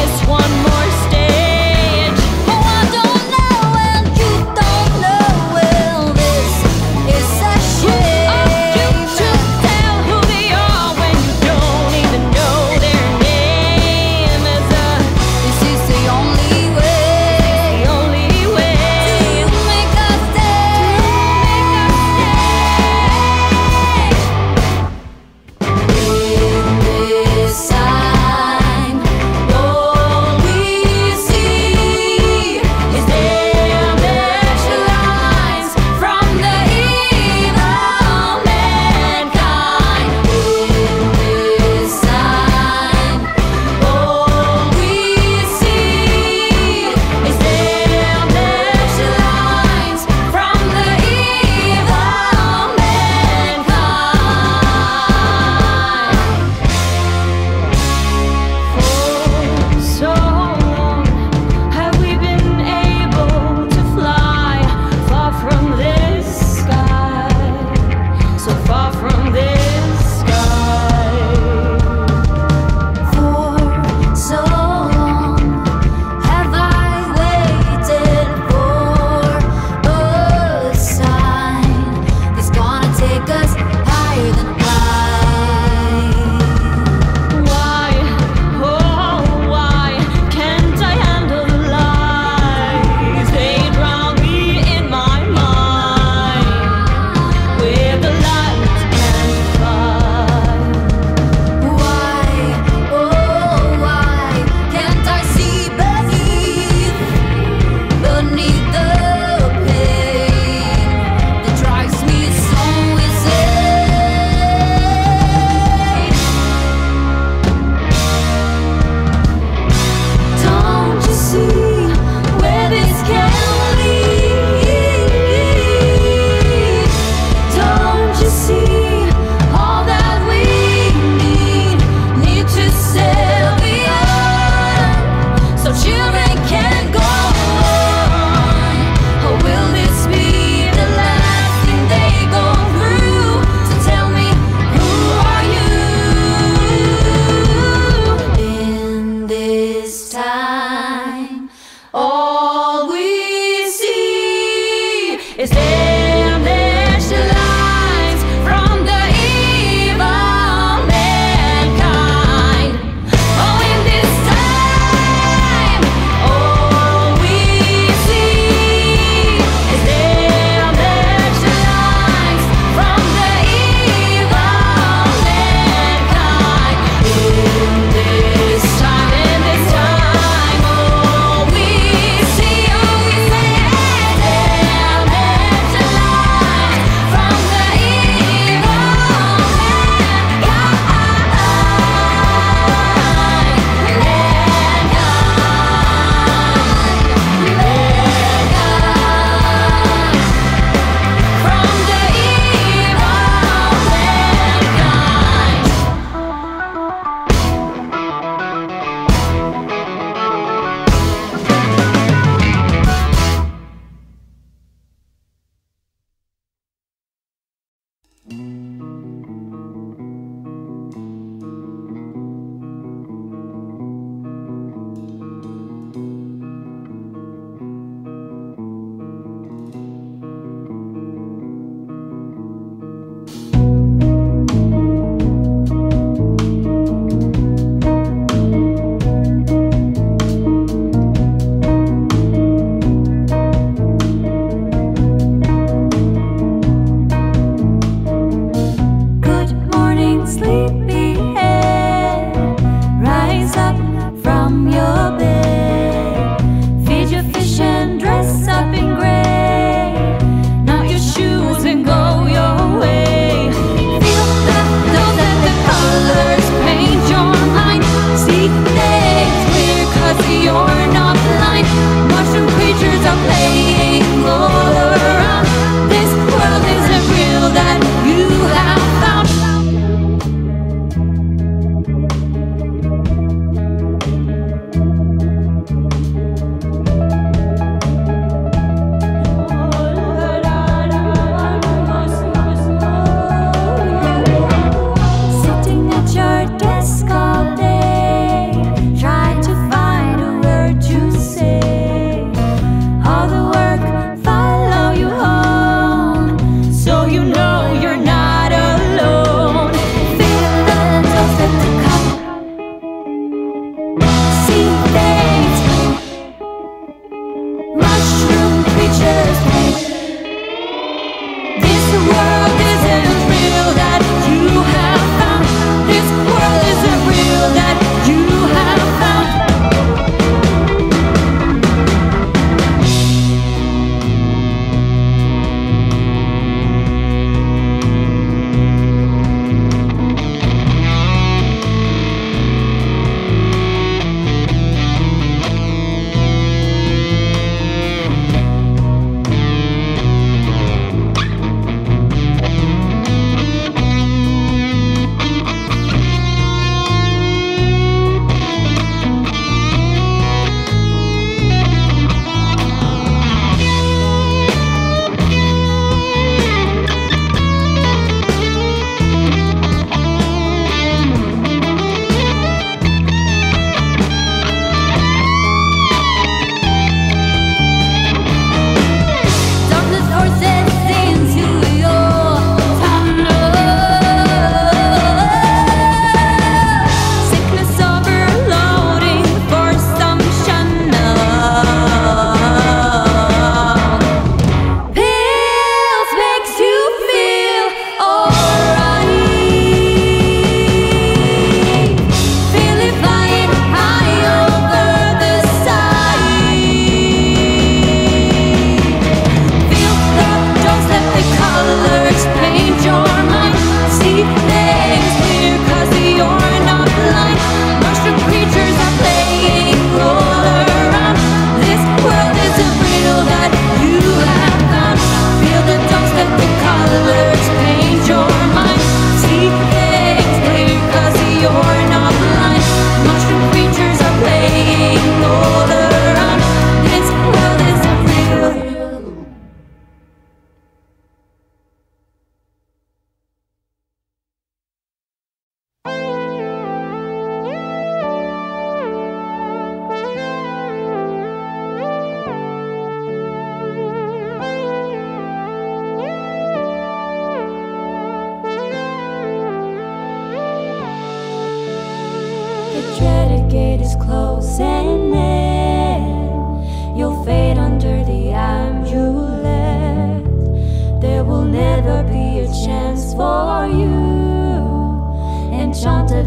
just one more step.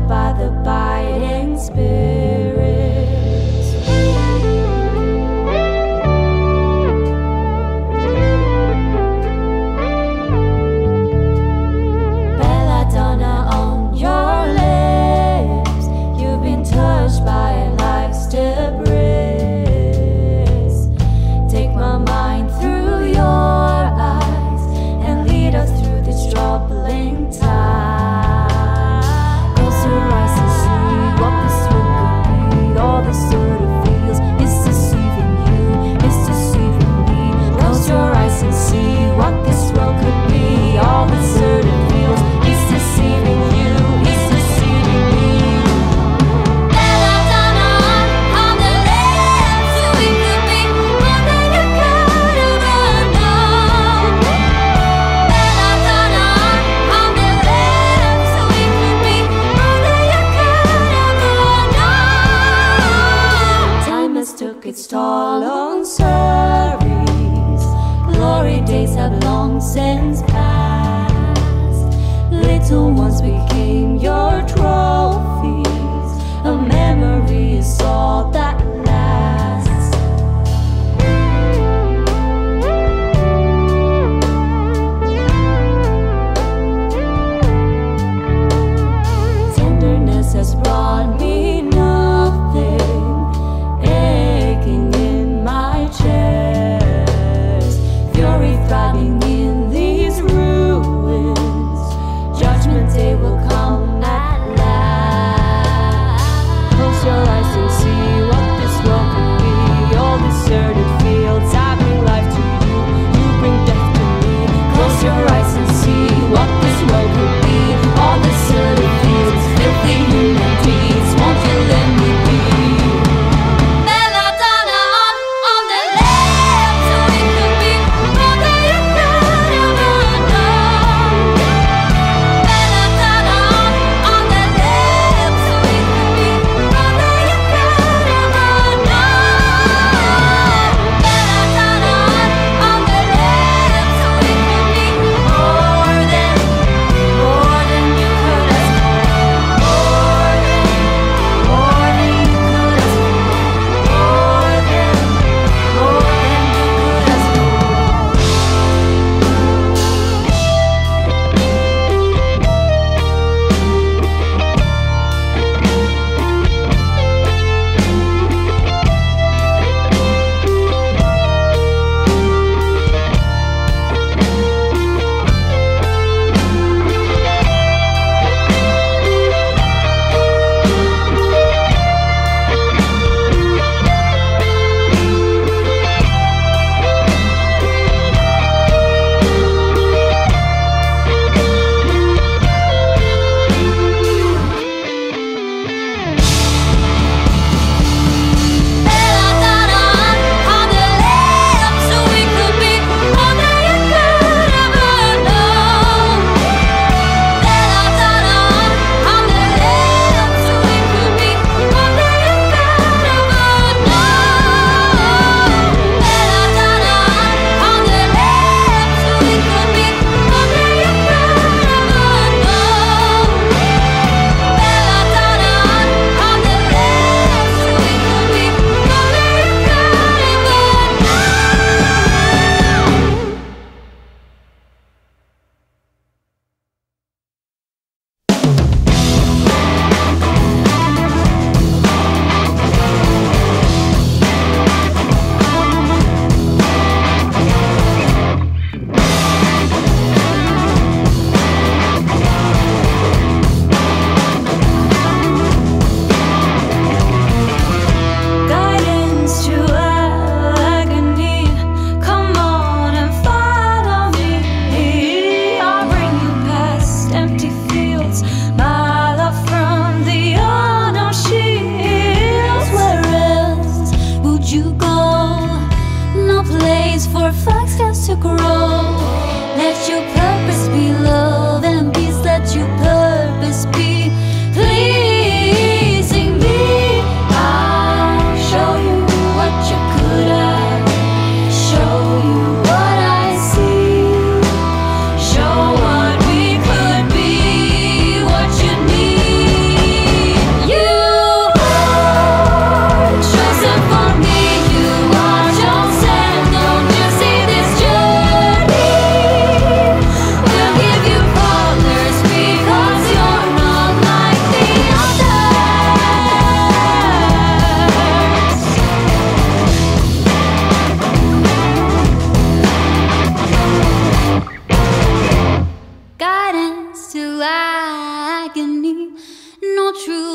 by the install on Surrey's. Glory days have long since passed. Little ones became your trust.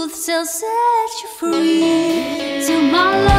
Truth set you free. To my love,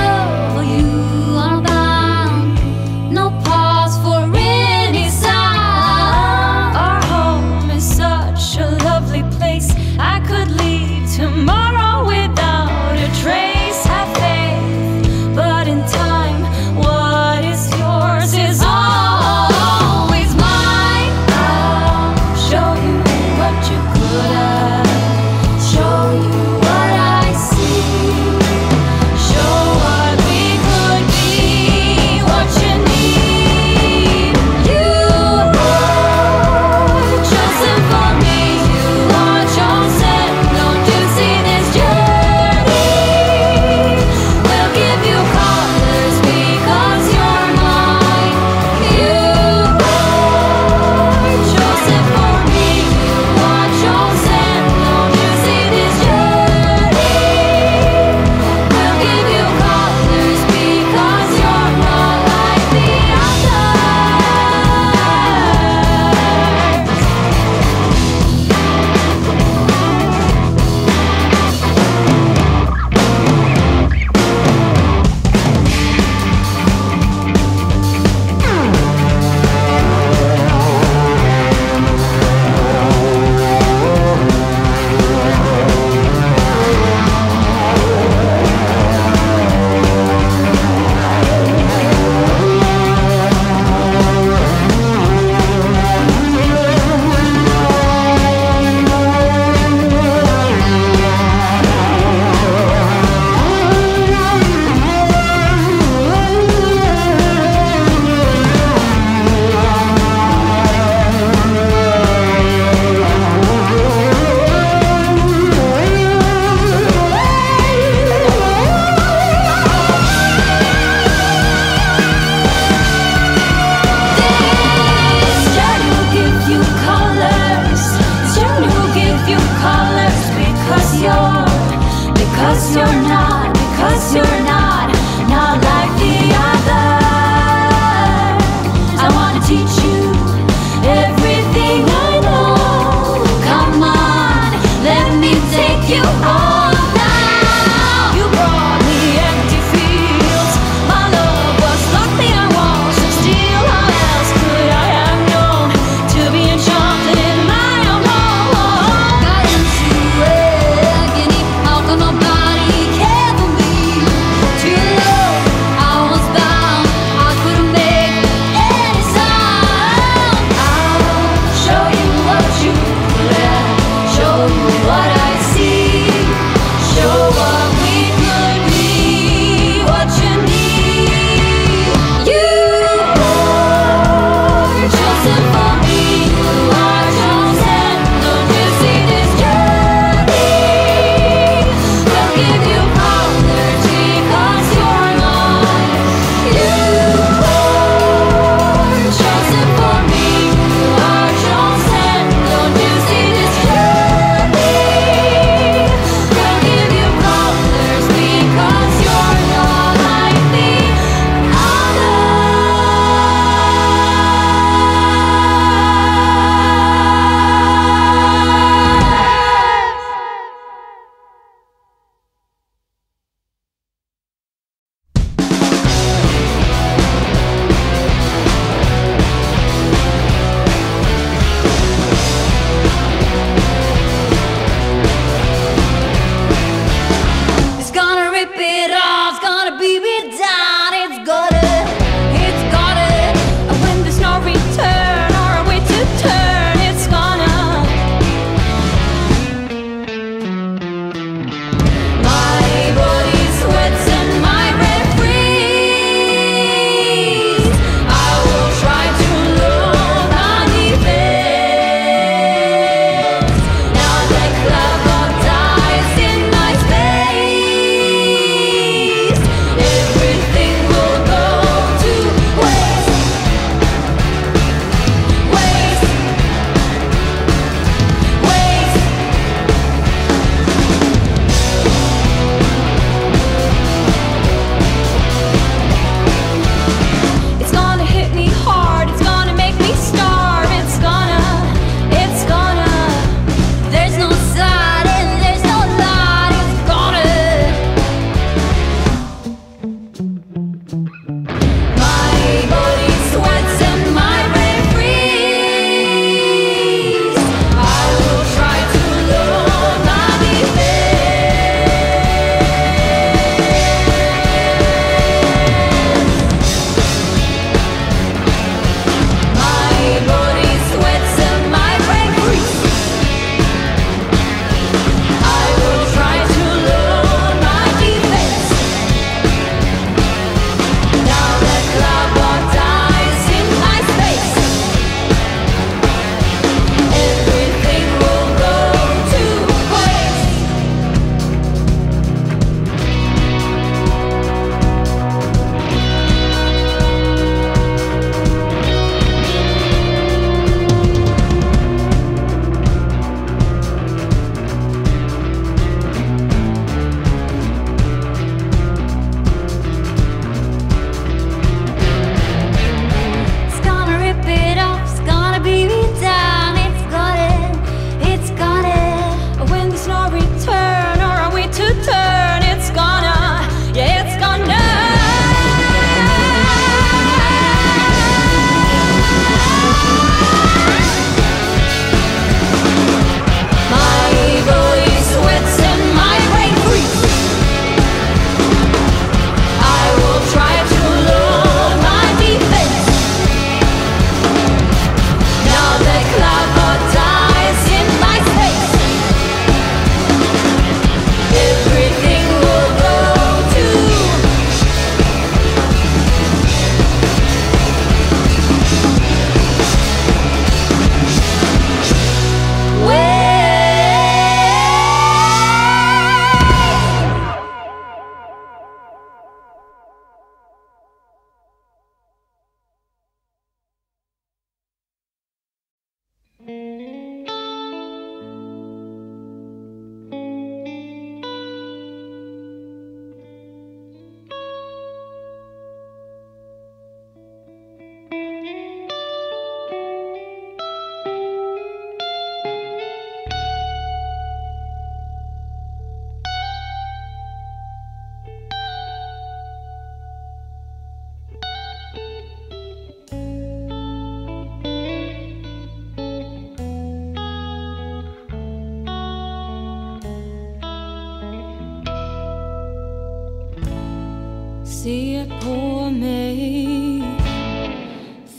på mig,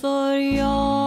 för jag